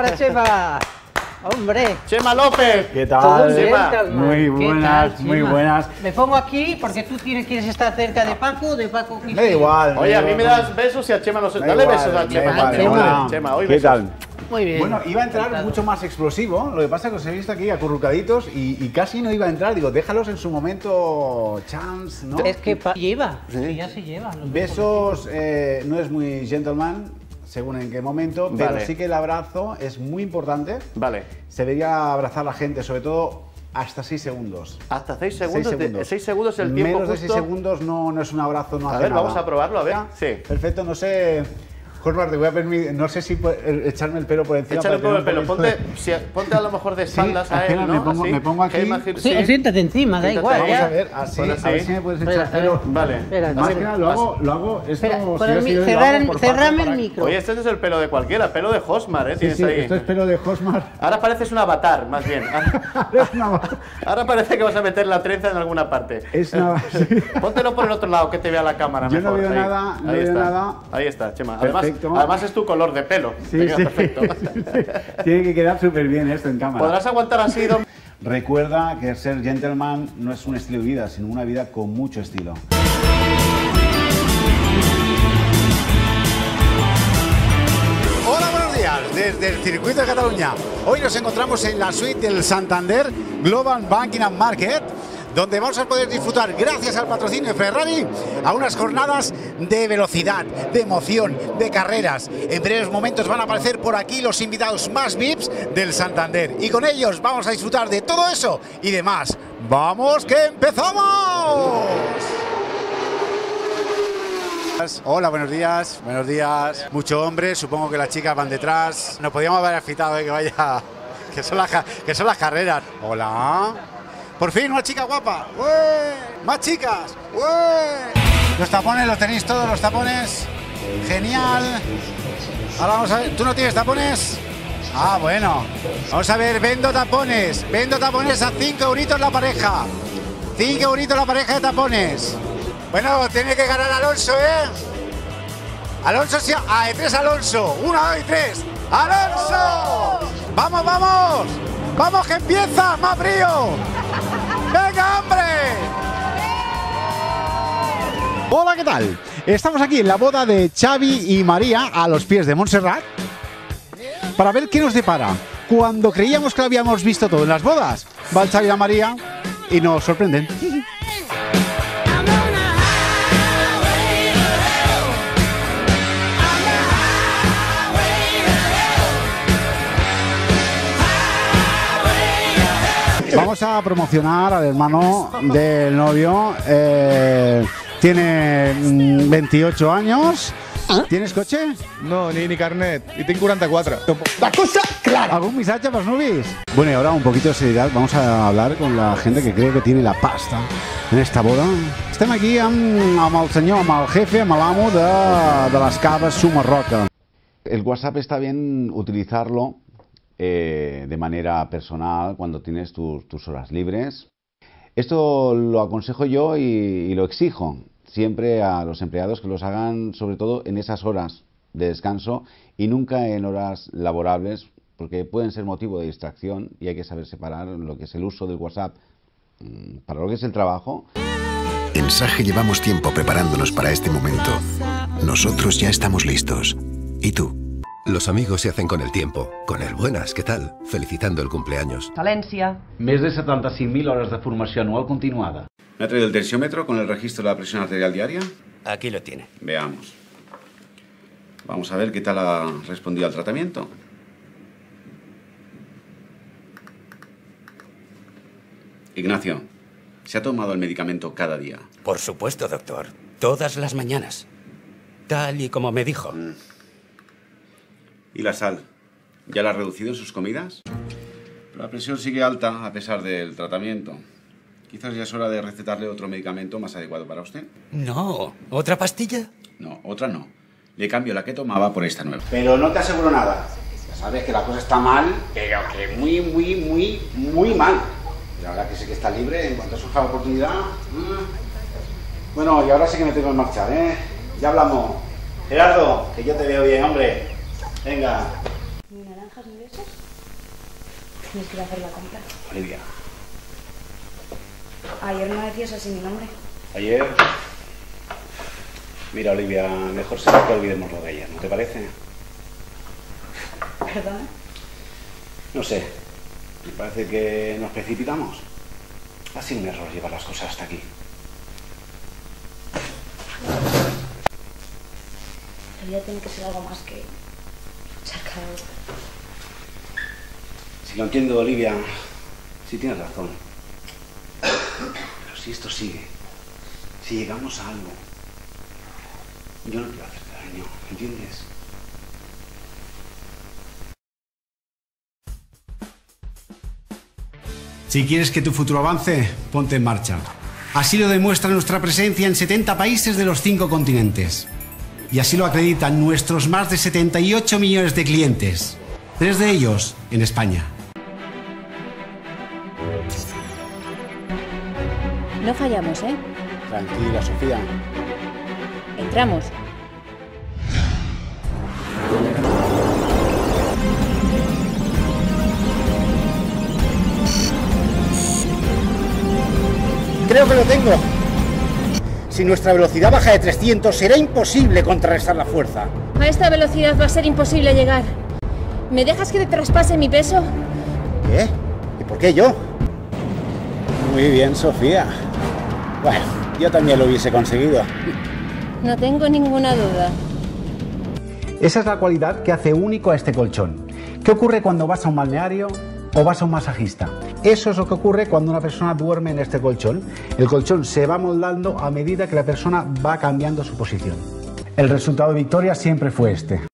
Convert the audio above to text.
Hola, Chema. Hombre. Chema López. ¿Qué tal? bien, Chema? Muy ¿Qué buenas, tal, muy buenas. Me pongo aquí porque tú tienes, quieres estar cerca de Paco, de Paco. Me da igual. Oye, a mí me da das besos y a Chema no sé. Dale igual, besos a Chema. igual, Chema, Chema. Chema, hoy ¿Qué besos. tal? Muy bien. Bueno, iba a entrar mucho más explosivo, lo que pasa es que os he visto aquí acurrucaditos y, y casi no iba a entrar. Digo, déjalos en su momento chance, ¿no? Es que lleva, sí, ya se lleva. los Besos eh, no es muy gentleman, según en qué momento, pero Vale. sí que el abrazo es muy importante. Vale. Se debería abrazar a la gente, sobre todo hasta 6 segundos. Hasta 6 Seis segundos. de- seis segundos es el tiempo Menos de justo. 6 segundos no, no es un abrazo, no A hace ver, nada. vamos a probarlo, a ver. Sí. Perfecto, no sé... Jorge, te voy a permitir, no sé si eh, echarme el pelo por encima. Échale un poco para de pelo. Ponte, si- ponte a lo mejor de espaldas a él, ¿no? me pongo- Así. me pongo aquí. Sí, siéntate encima, da igual. Vamos ya. a ver, así, a así. ver si me puedes echar pelo. Vale. Espera, Más así. que nada, lo hago, lo hago esto Espera, si el lo hago cerrar el- cerrame el micro. Oye, este es el pelo de cualquiera, pelo de Hosmar, ¿eh? Sí, Tienes sí, ahí. esto es pelo de Hosmar. Ahora pareces un avatar, más bien. Ahora parece que vas a meter la trenza en alguna parte. Es una-. Póntelo por el otro lado, que te vea la cámara Yo no veo nada, no Ahí veo está. nada. Ahí está, Chema. Además, Perfecto. además es tu color de pelo. Sí, Te queda sí. perfecto. Tiene que quedar súper bien esto en cámara. ¿Podrás aguantar así? Recuerda que ser gentleman no es un estilo de vida, sino una vida con mucho estilo. Hola, buenos días, desde el circuito de Cataluña. Hoy nos encontramos en la suite del Santander Global Banking and Market, donde vamos a poder disfrutar, gracias al patrocinio de Ferrari, a unas jornadas de velocidad, de emoción, de carreras. En breves momentos van a aparecer por aquí los invitados más VIPs del Santander. Y con ellos vamos a disfrutar de todo eso y demás. ¡Vamos que empezamos! Hola, buenos días, buenos días. Mucho hombre, supongo que las chicas van detrás. Nos podíamos haber afitado, eh, que vaya, que son, las, que son las carreras. Hola. Por fin, una chica guapa. ¡Ué! Más chicas. ¡Ué! Los tapones, los tenéis todos, los tapones. Genial. Ahora vamos a ver, ¿tú no tienes tapones? Ah, bueno. Vamos a ver, vendo tapones. Vendo tapones a 5 euritos la pareja. 5 euritos la pareja de tapones. Bueno, tiene que ganar Alonso, ¿eh? Alonso, sí. Ah, de tres Alonso. Uno, dos y tres. ¡Alonso! ¡Vamos, vamos! ¡Vamos que empieza! ¡Más frío! Hola, ¿qué tal? Estamos aquí en la boda de Xavi y María a los pies de Montserrat para ver qué nos depara. Cuando creíamos que lo habíamos visto todo en las bodas, va el Xavi y María y nos sorprenden. Vamos a promocionar al hermano del novio. eh, tiene mm, 28 años. ¿Tienes coche? No, ni, ni carnet. I tinc 44. La cosa clara. ¿Algún mensaje para los nubis? Bueno, y ahora un poquito de seriedad. Vamos a hablar con la gente que creo que tiene la pasta en esta boda. Estem aquí amb, amb el senyor, amb el jefe, amb l'amo de, de les caves Sumarroca. El WhatsApp está bien utilizarlo eh, de manera personal cuando tienes tus, tus horas libres. Esto lo aconsejo yo y, y lo exijo siempre a los empleados que los hagan sobre todo en esas horas de descanso y nunca en horas laborables porque pueden ser motivo de distracción y hay que saber separar lo que es el uso del WhatsApp mm, para lo que es el trabajo En Sage llevamos tiempo preparándonos para este momento. Nosotros ya estamos listos. ¿Y tú? Los amigos se hacen con el tiempo. Con el buenas, ¿qué tal? Felicitando el cumpleaños. València. Més de 75.000 horas de formació anual continuada. ¿Me ha traído el tensiómetro con el registro de la presión arterial diaria? Aquí lo tiene. Veamos. Vamos a ver qué tal ha respondido al tratamiento. Ignacio, ¿se ha tomado el medicamento cada día? Por supuesto, doctor. Todas las mañanas. Tal y como me dijo. ¿Y la sal? ¿Ya la ha reducido en sus comidas? La presión sigue alta a pesar del tratamiento. Quizás ya es hora de recetarle otro medicamento más adecuado para usted. No. ¿Otra pastilla? No, otra no. Le cambio la que tomaba por esta nueva. Pero no te aseguro nada. Ya sabes que la cosa está mal, pero que muy, muy, muy, muy mal. Y ahora que sé que está libre, en cuanto surja la oportunidad. mm. Bueno, y ahora sí que me tengo que marchar, ¿eh? Ya hablamos. Gerardo, que yo te veo bien, hombre. Venga. ¿Naranjas y besos? Tienes que ir a hacer la compra. Olivia, Ayer no decías así mi nombre. ayer... Mira, Olivia, mejor será que olvidemos lo de ayer, ¿no te parece? ¿Perdona? No sé, me parece que nos precipitamos. Ha sido un error llevar las cosas hasta aquí. La vida tiene que ser algo más que Si lo entiendo, Olivia, sí tienes razón. Pero si esto sigue, si llegamos a algo, yo no quiero hacerte daño, ¿entiendes? Si quieres que tu futuro avance, ponte en marcha. Así lo demuestra nuestra presencia en 70 países de los cinco continentes. Y así lo acreditan nuestros más de 78 millones de clientes. Tres de ellos en España. No fallamos, ¿eh? Tranquila, Sofía. Entramos. Creo que lo tengo. Si nuestra velocidad baja de 300, será imposible contrarrestar la fuerza. A esta velocidad va a ser imposible llegar. ¿Me dejas que te traspase mi peso? ¿Qué? ¿Y por qué yo? Muy bien, Sofía. Bueno, yo también lo hubiese conseguido. No tengo ninguna duda. Esa es la cualidad que hace único a este colchón. ¿Qué ocurre cuando vas a un balneario o vas a un masajista? Eso es lo que ocurre cuando una persona duerme en este colchón. El colchón se va moldando a medida que la persona va cambiando su posición. El resultado de Victoria siempre fue este.